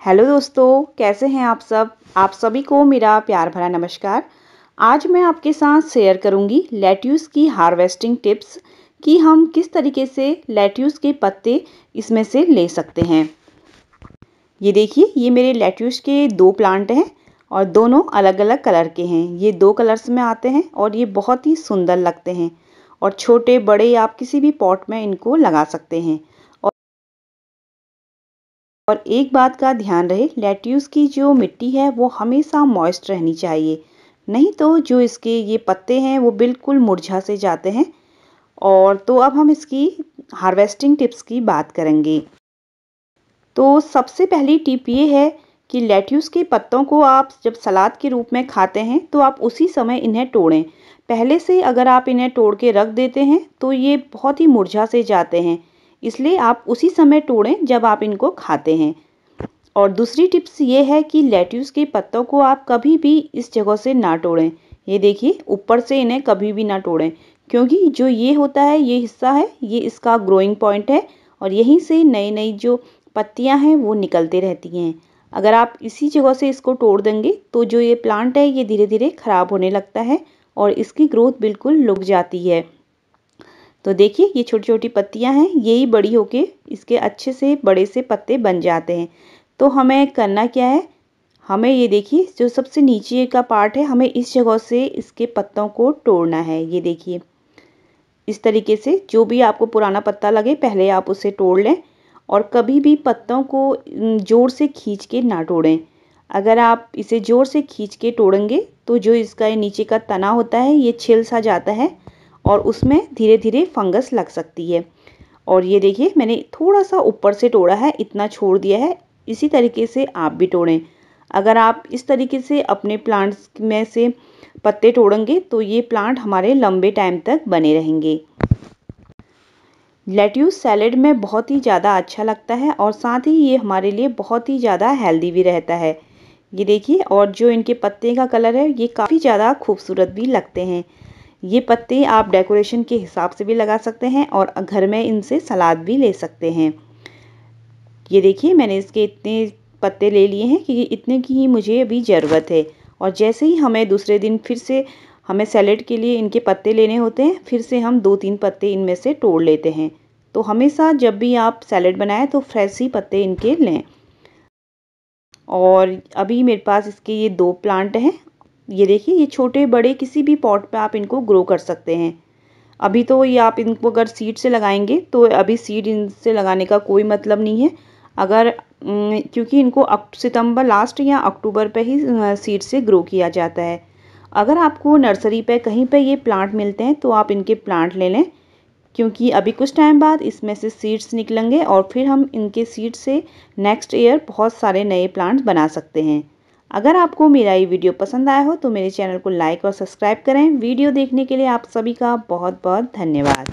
Hello दोस्तों, कैसे हैं आप सब? आप सभी को मेरा प्यार भरा नमस्कार। आज मैं आपके साथ शेयर करूँगी लेट्यूस की हार्वेस्टिंग टिप्स कि हम किस तरीके से लेट्यूस के पत्ते इसमें से ले सकते हैं। ये देखिए, ये मेरे लेट्यूस के दो प्लांट हैं और दोनों अलग अलग कलर के हैं। ये दो कलर्स में आते हैं और ये बहुत ही सुंदर लगते हैं और छोटे, बड़े आप किसी भी पॉट में इनको लगा सकते हैं। और एक बात का ध्यान रहे, लेट्यूस की जो मिट्टी है, वो हमेशा मॉइस्ट रहनी चाहिए। नहीं तो जो इसके ये पत्ते हैं, वो बिल्कुल मुरझा से जाते हैं। और तो अब हम इसकी हार्वेस्टिंग टिप्स की बात करेंगे। तो सबसे पहली टिप ये है कि लेट्यूस के पत्तों को आप जब सलाद के रूप में खाते हैं तो आप उसी समय इन्हें तोड़ें। पहले से अगर आप इन्हें तोड़ के रख देते हैं तो ये बहुत ही मुरझा से जाते हैं। इसलिए आप उसी समय तोड़ें जब आप इनको खाते हैं। और दूसरी टिप्स ये है कि लेट्यूस के पत्तों को आप कभी भी इस जगह से ना तोड़ें। ये देखिए, ऊपर से इन्हें कभी भी ना तोड़ें, क्योंकि जो ये होता है, ये हिस्सा है, ये इसका ग्रोइंग पॉइंट है और यहीं से नई नई जो पत्तियाँ हैं, वो निकलते रहती हैं। अगर आप इसी जगह से इसको तोड़ देंगे तो जो ये प्लांट है, ये धीरे धीरे ख़राब होने लगता है और इसकी ग्रोथ बिल्कुल रुक जाती है। तो देखिए, ये छोटी छोटी पत्तियाँ हैं यही बड़ी होके इसके अच्छे से बड़े से पत्ते बन जाते हैं। तो हमें करना क्या है? हमें ये देखिए, जो सबसे नीचे का पार्ट है, हमें इस जगह से इसके पत्तों को तोड़ना है, ये देखिए। इस तरीके से जो भी आपको पुराना पत्ता लगे, पहले आप उसे तोड़ लें और कभी भी पत्तों को ज़ोर से खींच के ना तोड़ें। अगर आप इसे ज़ोर से खींच के तोड़ेंगे तो जो इसका नीचे का तना होता है, ये छिल सा जाता है और उसमें धीरे धीरे फंगस लग सकती है। और ये देखिए, मैंने थोड़ा सा ऊपर से तोड़ा है, इतना छोड़ दिया है। इसी तरीके से आप भी तोड़ें। अगर आप इस तरीके से अपने प्लांट्स में से पत्ते तोड़ेंगे तो ये प्लांट हमारे लंबे टाइम तक बने रहेंगे। लेट्यूस सैलेड में बहुत ही ज़्यादा अच्छा लगता है और साथ ही ये हमारे लिए बहुत ही ज़्यादा हेल्दी भी रहता है। ये देखिए, और जो इनके पत्ते का कलर है, ये काफ़ी ज़्यादा खूबसूरत भी लगते हैं। ये पत्ते आप डेकोरेशन के हिसाब से भी लगा सकते हैं और घर में इनसे सलाद भी ले सकते हैं। ये देखिए, मैंने इसके इतने पत्ते ले लिए हैं कि इतने की ही मुझे अभी ज़रूरत है। और जैसे ही हमें दूसरे दिन फिर से हमें सैलेड के लिए इनके पत्ते लेने होते हैं, फिर से हम दो तीन पत्ते इनमें से तोड़ लेते हैं। तो हमेशा जब भी आप सैलेड बनाएँ तो फ्रेश ही पत्ते इनके लें। और अभी मेरे पास इसके ये दो प्लांट हैं ये देखिए, ये छोटे, बड़े किसी भी पॉट पे आप इनको ग्रो कर सकते हैं। अभी तो ये आप इनको अगर सीड से लगाएँगे तो अभी सीड इनसे लगाने का कोई मतलब नहीं है। अगर क्योंकि इनको सितंबर लास्ट या अक्टूबर पे ही सीड से ग्रो किया जाता है। अगर आपको नर्सरी पे, कहीं पे ये प्लांट मिलते हैं तो आप इनके प्लांट ले लें। क्योंकि अभी कुछ टाइम बाद इसमें से सीड्स निकलेंगे और फिर हम इनके सीड से नेक्स्ट ईयर बहुत सारे नए प्लांट्स बना सकते हैं। अगर आपको मेरा ये वीडियो पसंद आया हो तो मेरे चैनल को लाइक और सब्सक्राइब करें। वीडियो देखने के लिए आप सभी का बहुत बहुत धन्यवाद।